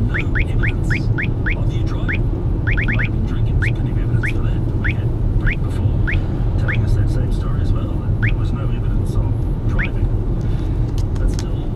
no.